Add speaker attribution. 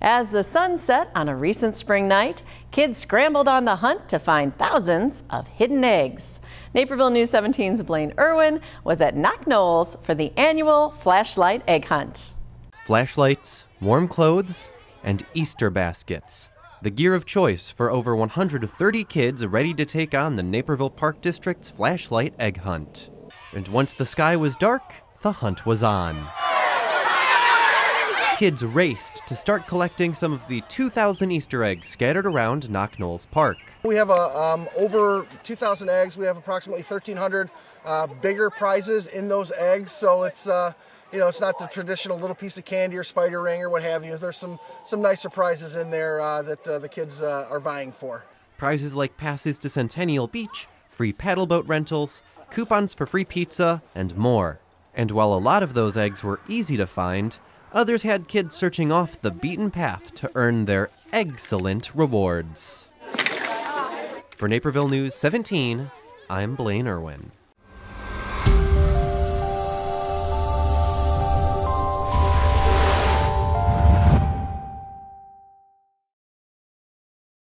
Speaker 1: As the sun set on a recent spring night, kids scrambled on the hunt to find thousands of hidden eggs. Naperville News 17's Blane Erwin was at Knoch Knolls for the annual flashlight egg hunt.
Speaker 2: Flashlights, warm clothes, and Easter baskets. The gear of choice for over 130 kids ready to take on the Naperville Park District's flashlight egg hunt. And once the sky was dark, the hunt was on kids raced to start collecting some of the 2,000 Easter eggs scattered around Knoch Knolls Park.
Speaker 3: We have a, um, over 2,000 eggs. We have approximately 1,300 uh, bigger prizes in those eggs. So it's uh, you know it's not the traditional little piece of candy or spider ring or what have you. There's some some nicer prizes in there uh, that uh, the kids uh, are vying for.
Speaker 2: Prizes like passes to Centennial Beach, free paddle boat rentals, coupons for free pizza, and more. And while a lot of those eggs were easy to find, Others had kids searching off the beaten path to earn their excellent rewards. For Naperville News 17, I'm Blane Erwin.